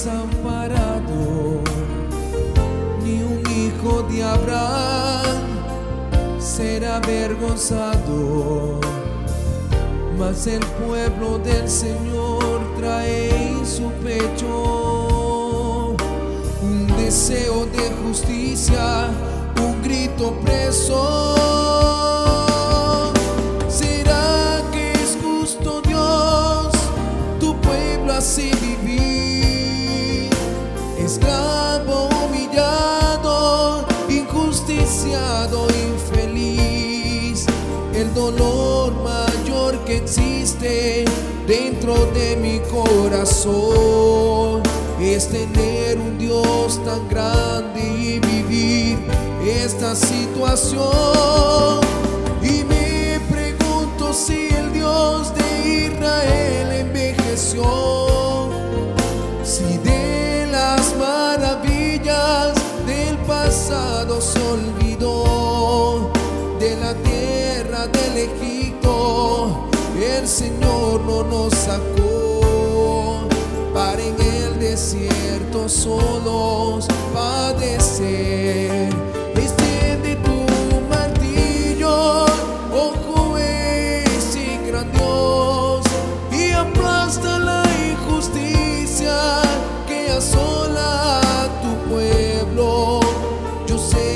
desamparado, ni un hijo de Abraham ser avergonzado. Mas el pueblo del Señor trae en su pecho un deseo de justicia, un grito preso. ¿Será que es justo Dios tu pueblo así vivir? Esclavo humillado, injusticiado, infeliz, el dolor mayor que existe dentro de mi corazón es tener un Dios tan grande y vivir esta situación. Y me pregunto si el Dios de del pasado se olvidó, de la tierra del Egipto, el Señor no nos sacó para en el desierto solos padecer.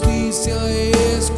justicia es